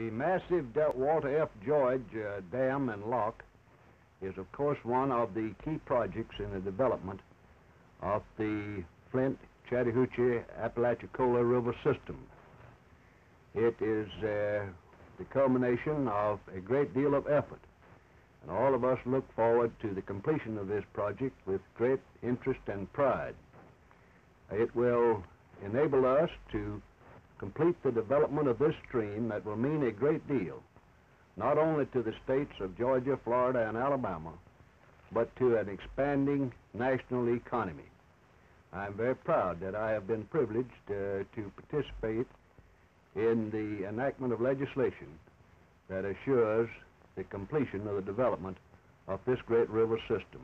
The massive Walter F. George uh, Dam and Lock is, of course, one of the key projects in the development of the Flint, Chattahoochee, Apalachicola River system. It is uh, the culmination of a great deal of effort, and all of us look forward to the completion of this project with great interest and pride. It will enable us to complete the development of this stream that will mean a great deal, not only to the states of Georgia, Florida, and Alabama, but to an expanding national economy. I'm very proud that I have been privileged uh, to participate in the enactment of legislation that assures the completion of the development of this great river system.